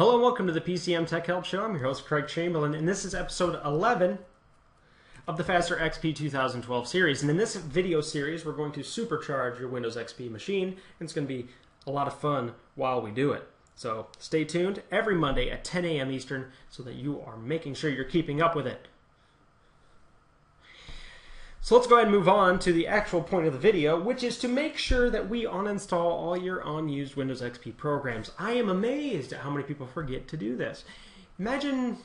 Hello and welcome to the PCM Tech Help Show. I'm your host, Craig Chamberlin, and this is episode 11 of the Faster XP 2012 series. And in this video series, we're going to supercharge your Windows XP machine, and it's going to be a lot of fun while we do it. So stay tuned every Monday at 10 a.m. Eastern so that you are making sure you're keeping up with it. So let's go ahead and move on to the actual point of the video, which is to make sure that we uninstall all your unused Windows XP programs. I am amazed at how many people forget to do this. Imagine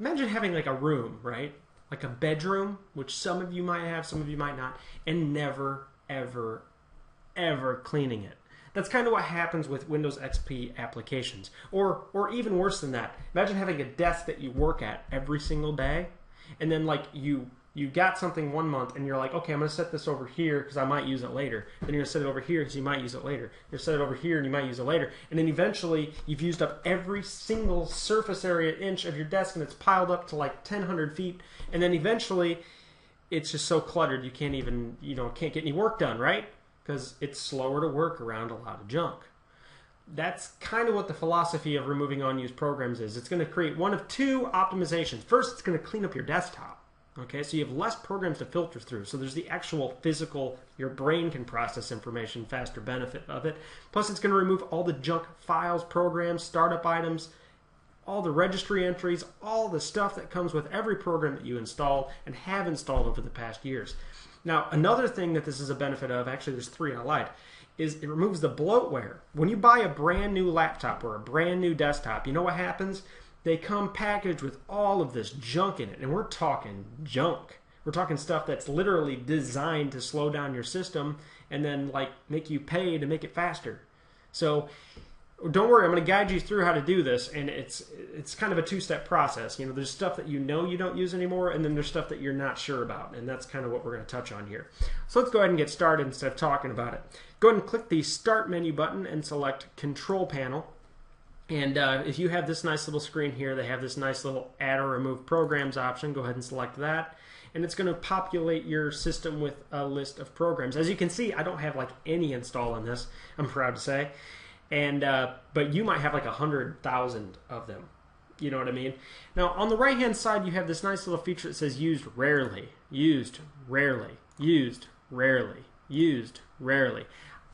imagine having like a room, right? Like a bedroom, which some of you might have, some of you might not, and never ever ever cleaning it. That's kind of what happens with Windows XP applications. Or or even worse than that. Imagine having a desk that you work at every single day and then like you you got something one month and you're like, okay, I'm going to set this over here because I might use it later. Then you're going to set it over here because you might use it later. You're set it over here and you might use it later. And then eventually you've used up every single surface area inch of your desk and it's piled up to like 1,000 feet. And then eventually it's just so cluttered you can't even, you know, can't get any work done, right? Because it's slower to work around a lot of junk. That's kind of what the philosophy of removing unused programs is. It's going to create one of two optimizations. First, it's going to clean up your desktop Okay, so you have less programs to filter through. So there's the actual physical, your brain can process information faster benefit of it. Plus, it's going to remove all the junk files, programs, startup items, all the registry entries, all the stuff that comes with every program that you install and have installed over the past years. Now, another thing that this is a benefit of, actually, there's three I lied, is it removes the bloatware. When you buy a brand new laptop or a brand new desktop, you know what happens? They come packaged with all of this junk in it. And we're talking junk. We're talking stuff that's literally designed to slow down your system and then like make you pay to make it faster. So don't worry, I'm going to guide you through how to do this, and it's it's kind of a two-step process. You know, there's stuff that you know you don't use anymore, and then there's stuff that you're not sure about, and that's kind of what we're going to touch on here. So let's go ahead and get started instead of talking about it. Go ahead and click the Start menu button and select Control Panel. And uh, if you have this nice little screen here, they have this nice little add or remove programs option. Go ahead and select that. And it's going to populate your system with a list of programs. As you can see, I don't have like any install in this, I'm proud to say. And uh, But you might have like a 100,000 of them. You know what I mean? Now, on the right hand side, you have this nice little feature that says used rarely, used rarely, used rarely, used rarely.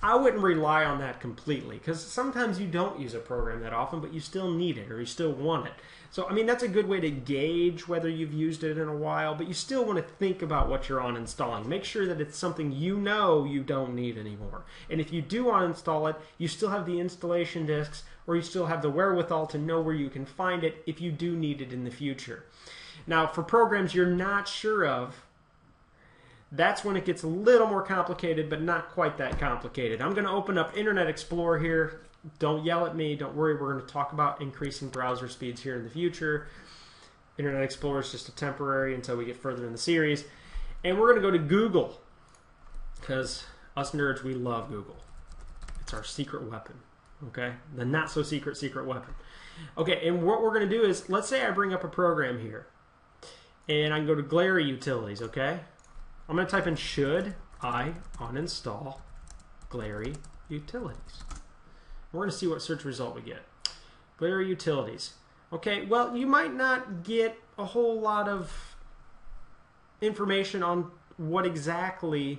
I wouldn't rely on that completely because sometimes you don't use a program that often, but you still need it or you still want it. So, I mean, that's a good way to gauge whether you've used it in a while, but you still want to think about what you're uninstalling. Make sure that it's something you know you don't need anymore. And if you do uninstall it, you still have the installation disks or you still have the wherewithal to know where you can find it if you do need it in the future. Now, for programs you're not sure of, that's when it gets a little more complicated, but not quite that complicated. I'm going to open up Internet Explorer here. Don't yell at me. Don't worry. We're going to talk about increasing browser speeds here in the future. Internet Explorer is just a temporary until we get further in the series. And we're going to go to Google because us nerds, we love Google. It's our secret weapon. Okay? The not so secret secret weapon. Okay, and what we're going to do is let's say I bring up a program here and I can go to Glary Utilities, okay? I'm going to type in should I uninstall Glary Utilities. We're going to see what search result we get. Glary Utilities. Okay, well, you might not get a whole lot of information on what exactly,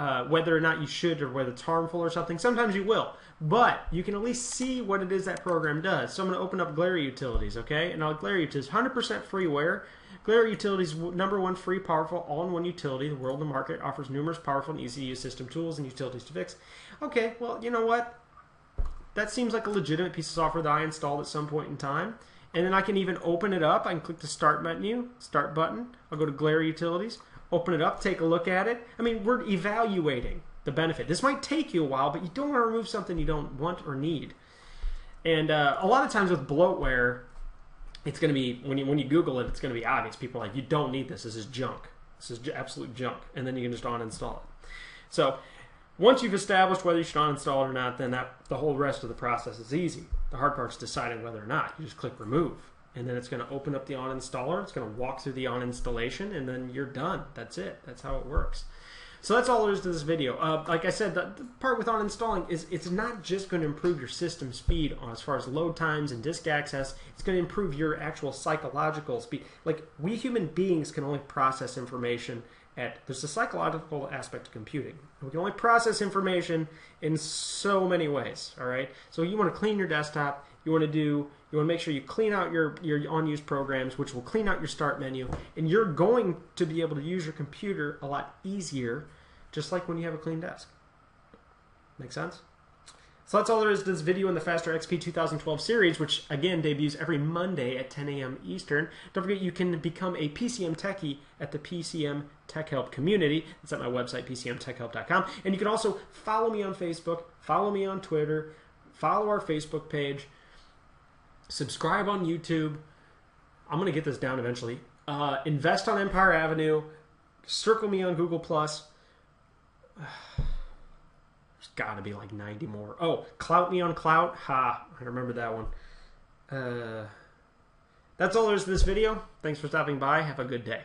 uh, whether or not you should or whether it's harmful or something. Sometimes you will, but you can at least see what it is that program does. So I'm going to open up Glary Utilities, okay? And I'll Glary Utilities, 100% freeware. Glary Utilities number one free, powerful, all-in-one utility. The world the market offers numerous powerful and easy-to-use system tools and utilities to fix. Okay, well, you know what? That seems like a legitimate piece of software that I installed at some point in time. And then I can even open it up. I can click the Start menu, Start button. I'll go to Glary Utilities, open it up, take a look at it. I mean, we're evaluating the benefit. This might take you a while, but you don't want to remove something you don't want or need. And uh, a lot of times with bloatware, it's going to be when you when you Google it, it's going to be obvious. People are like, you don't need this. This is junk. This is absolute junk, and then you can just uninstall it. So once you've established whether you should uninstall it or not, then that the whole rest of the process is easy. The hard part is deciding whether or not. You just click remove, and then it's going to open up the uninstaller. It's going to walk through the on installation, and then you're done. That's it. That's how it works. So that's all there is to this video. Uh, like I said, the, the part with uninstalling is it's not just going to improve your system speed on as far as load times and disk access. It's going to improve your actual psychological speed. Like we human beings can only process information at there's a psychological aspect to computing. We can only process information in so many ways. All right. So you want to clean your desktop. You want to do. You want to make sure you clean out your your unused programs, which will clean out your start menu, and you're going to be able to use your computer a lot easier, just like when you have a clean desk. Make sense? So that's all there is to this video in the Faster XP 2012 series, which again debuts every Monday at 10 a.m. Eastern. Don't forget you can become a PCM techie at the PCM Tech Help community. It's at my website, pcmtechhelp.com. And you can also follow me on Facebook, follow me on Twitter, follow our Facebook page, subscribe on YouTube. I'm to get this down eventually. Uh, invest on Empire Avenue. Circle me on Google Plus. There's got to be like 90 more. Oh, Klout Me on Klout. Ha, I remember that one. Uh, that's all there's to this video. Thanks for stopping by. Have a good day.